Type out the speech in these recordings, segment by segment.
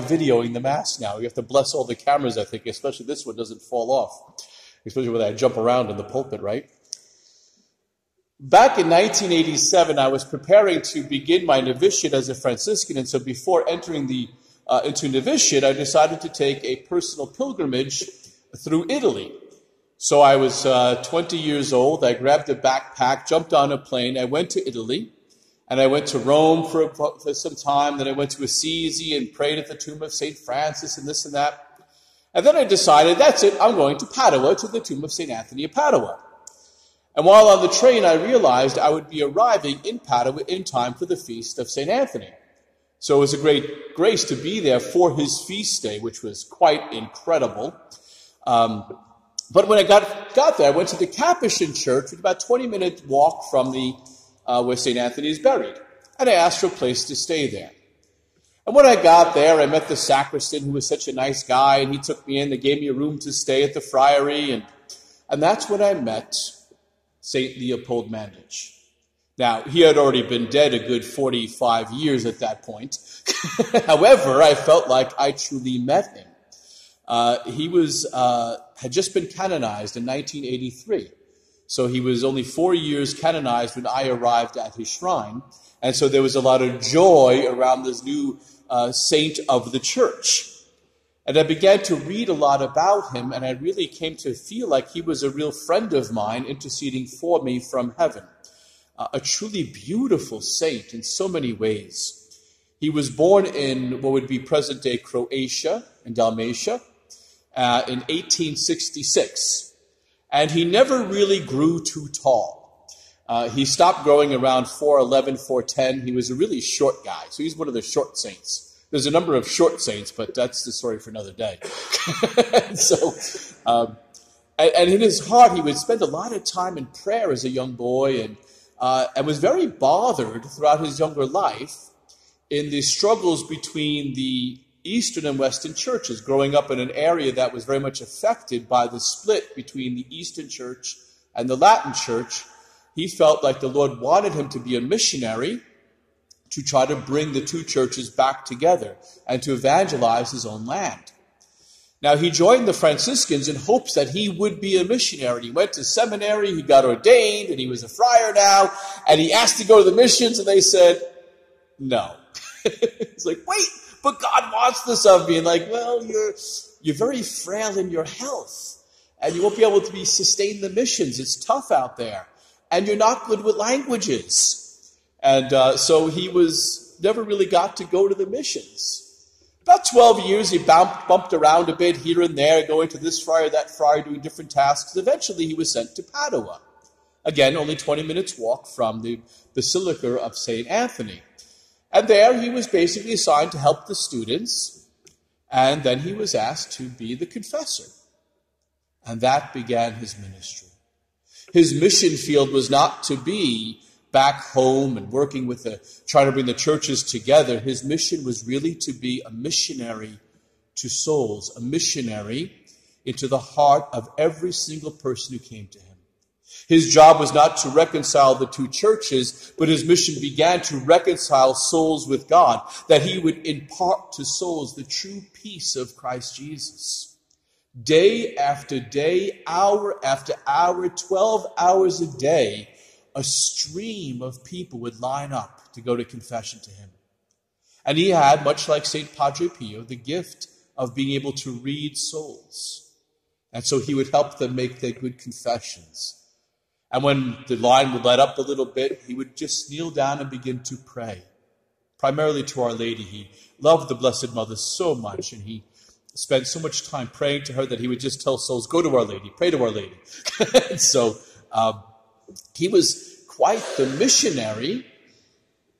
videoing the Mass now. You have to bless all the cameras, I think, especially this one doesn't fall off, especially when I jump around in the pulpit, right? Back in 1987, I was preparing to begin my novitiate as a Franciscan, and so before entering the uh, into novitiate, I decided to take a personal pilgrimage through Italy. So I was uh, 20 years old. I grabbed a backpack, jumped on a plane. I went to Italy, and I went to Rome for, for some time. Then I went to Assisi and prayed at the tomb of St. Francis and this and that. And then I decided, that's it, I'm going to Padua, to the tomb of St. Anthony of Padua. And while on the train, I realized I would be arriving in Padua in time for the feast of St. Anthony. So it was a great grace to be there for his feast day, which was quite incredible. Um, but when I got, got there, I went to the Capuchin Church, which about 20 minute walk from the, uh, where St. Anthony is buried. And I asked for a place to stay there. And when I got there, I met the sacristan, who was such a nice guy, and he took me in. They gave me a room to stay at the friary, and, and that's when I met St. Leopold Mandic. Now, he had already been dead a good 45 years at that point. However, I felt like I truly met him. Uh, he was, uh, had just been canonized in 1983. So he was only four years canonized when I arrived at his shrine. And so there was a lot of joy around this new uh, saint of the church. And I began to read a lot about him, and I really came to feel like he was a real friend of mine, interceding for me from heaven. Uh, a truly beautiful saint in so many ways. He was born in what would be present day Croatia and Dalmatia uh, in 1866. And he never really grew too tall. Uh, he stopped growing around 4'11, 4'10. He was a really short guy, so he's one of the short saints. There's a number of short saints, but that's the story for another day. so, um, and, and, in his heart, he would spend a lot of time in prayer as a young boy and, uh, and was very bothered throughout his younger life in the struggles between the Eastern and Western churches, growing up in an area that was very much affected by the split between the Eastern church and the Latin church. He felt like the Lord wanted him to be a missionary to try to bring the two churches back together and to evangelize his own land. Now, he joined the Franciscans in hopes that he would be a missionary. He went to seminary, he got ordained, and he was a friar now, and he asked to go to the missions, and they said, no. it's like, wait, but God wants this of me. And like, well, you're, you're very frail in your health, and you won't be able to be sustain the missions. It's tough out there. And you're not good with languages. And uh, so he was never really got to go to the missions. About 12 years, he bumped, bumped around a bit here and there, going to this friar, that friar, doing different tasks. Eventually, he was sent to Padua. Again, only 20 minutes walk from the Basilica of St. Anthony. And there he was basically assigned to help the students, and then he was asked to be the confessor. And that began his ministry. His mission field was not to be back home and working with the, trying to bring the churches together, his mission was really to be a missionary to souls, a missionary into the heart of every single person who came to him. His job was not to reconcile the two churches, but his mission began to reconcile souls with God, that he would impart to souls the true peace of Christ Jesus. Day after day, hour after hour, 12 hours a day, a stream of people would line up to go to confession to him. And he had, much like St. Padre Pio, the gift of being able to read souls. And so he would help them make their good confessions. And when the line would let up a little bit, he would just kneel down and begin to pray, primarily to Our Lady. He loved the Blessed Mother so much, and he spent so much time praying to her that he would just tell souls, Go to Our Lady, pray to Our Lady. so um, he was quite the missionary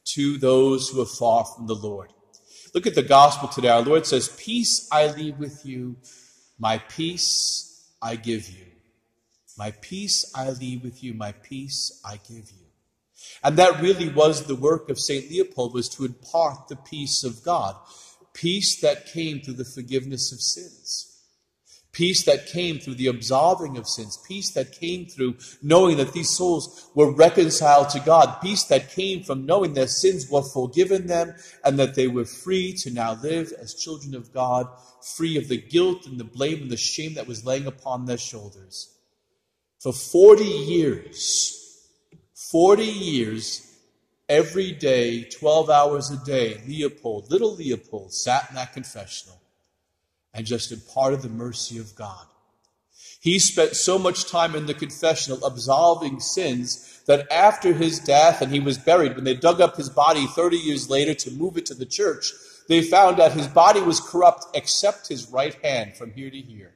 to those who are far from the Lord. Look at the gospel today. Our Lord says, Peace I leave with you, my peace I give you. My peace I leave with you, my peace I give you. And that really was the work of St. Leopold, was to impart the peace of God. Peace that came through the forgiveness of sins peace that came through the absolving of sins, peace that came through knowing that these souls were reconciled to God, peace that came from knowing their sins were forgiven them and that they were free to now live as children of God, free of the guilt and the blame and the shame that was laying upon their shoulders. For 40 years, 40 years, every day, 12 hours a day, Leopold, little Leopold, sat in that confessional and just imparted the mercy of God. He spent so much time in the confessional absolving sins that after his death and he was buried, when they dug up his body 30 years later to move it to the church, they found that his body was corrupt except his right hand from here to here.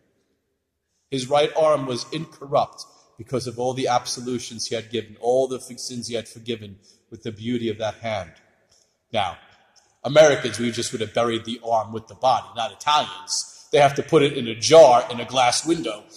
His right arm was incorrupt because of all the absolutions he had given, all the sins he had forgiven with the beauty of that hand. Now, Americans, we just would have buried the arm with the body, not Italians. They have to put it in a jar in a glass window.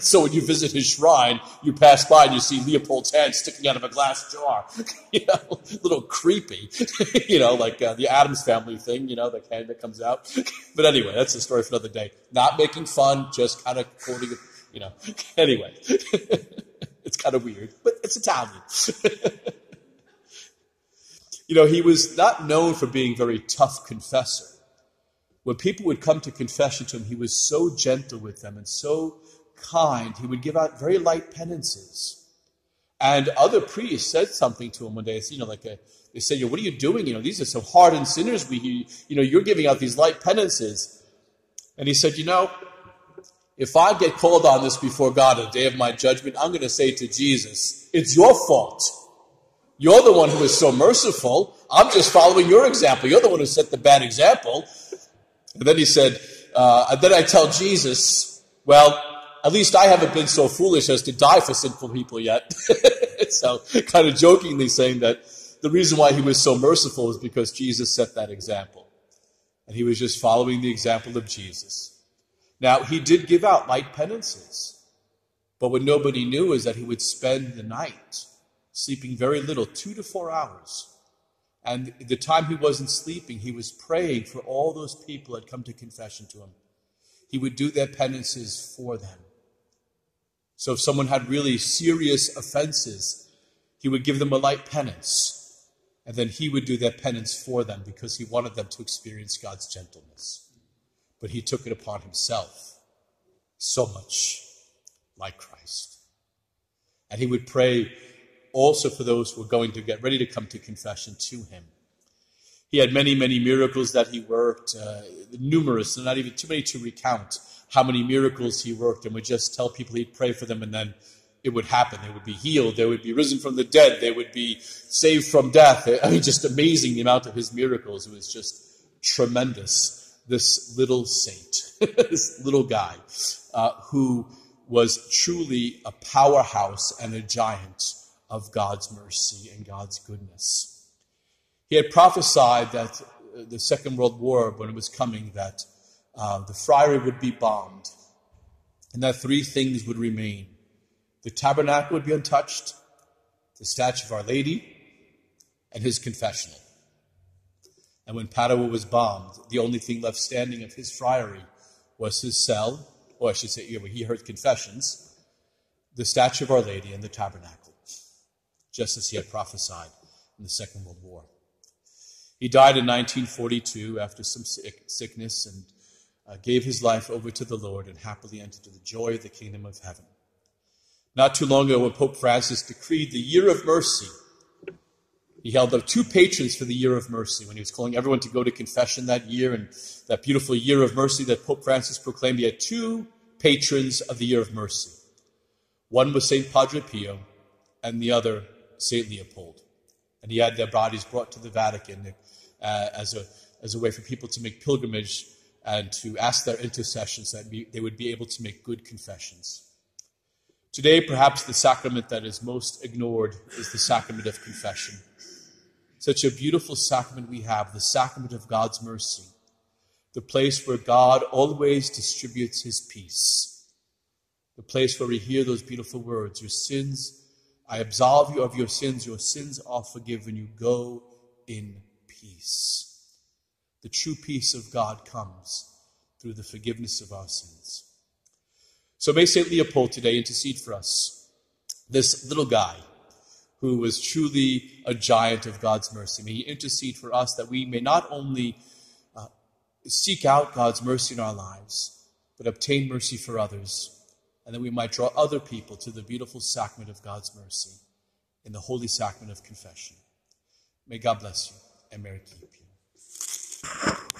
so when you visit his shrine, you pass by and you see Leopold's hand sticking out of a glass jar. you know, a little creepy. you know, like uh, the Addams family thing, you know, the hand that comes out. but anyway, that's a story for another day. Not making fun, just kind of quoting it, you know. anyway, it's kind of weird, but it's Italian. You know, he was not known for being very tough confessor. When people would come to confession to him, he was so gentle with them and so kind. He would give out very light penances. And other priests said something to him one day. You know, like a, they said, "What are you doing? You know, these are so hardened sinners. We, you know, you're giving out these light penances." And he said, "You know, if I get called on this before God on the day of my judgment, I'm going to say to Jesus, it's your fault. You're the one who is so merciful. I'm just following your example. You're the one who set the bad example. And then he said, uh, and then I tell Jesus, well, at least I haven't been so foolish as to die for sinful people yet. so kind of jokingly saying that the reason why he was so merciful is because Jesus set that example. And he was just following the example of Jesus. Now, he did give out light penances. But what nobody knew is that he would spend the night sleeping very little, two to four hours. And the time he wasn't sleeping, he was praying for all those people that come to confession to him. He would do their penances for them. So if someone had really serious offenses, he would give them a light penance, and then he would do their penance for them because he wanted them to experience God's gentleness. But he took it upon himself, so much like Christ. And he would pray also for those who were going to get ready to come to confession to him. He had many, many miracles that he worked, uh, numerous, and not even too many to recount how many miracles he worked, and would just tell people he'd pray for them, and then it would happen. They would be healed. They would be risen from the dead. They would be saved from death. I mean, just amazing the amount of his miracles. It was just tremendous. This little saint, this little guy, uh, who was truly a powerhouse and a giant of God's mercy and God's goodness. He had prophesied that uh, the Second World War, when it was coming, that uh, the friary would be bombed and that three things would remain. The tabernacle would be untouched, the statue of Our Lady, and his confessional. And when Padua was bombed, the only thing left standing of his friary was his cell, or I should say, he heard confessions, the statue of Our Lady, and the tabernacle just as he had prophesied in the Second World War. He died in 1942 after some sick, sickness and uh, gave his life over to the Lord and happily entered into the joy of the kingdom of heaven. Not too long ago, when Pope Francis decreed the year of mercy, he held up two patrons for the year of mercy when he was calling everyone to go to confession that year and that beautiful year of mercy that Pope Francis proclaimed. He had two patrons of the year of mercy. One was St. Padre Pio, and the other St. Leopold. And he had their bodies brought to the Vatican uh, as, a, as a way for people to make pilgrimage and to ask their intercessions that they would be able to make good confessions. Today, perhaps the sacrament that is most ignored is the sacrament of confession. Such a beautiful sacrament we have, the sacrament of God's mercy, the place where God always distributes his peace, the place where we hear those beautiful words Your sins I absolve you of your sins. Your sins are forgiven. You go in peace. The true peace of God comes through the forgiveness of our sins. So may St. Leopold today intercede for us, this little guy who was truly a giant of God's mercy. May he intercede for us that we may not only uh, seek out God's mercy in our lives, but obtain mercy for others, and that we might draw other people to the beautiful sacrament of God's mercy in the holy sacrament of confession. May God bless you and Mary keep you.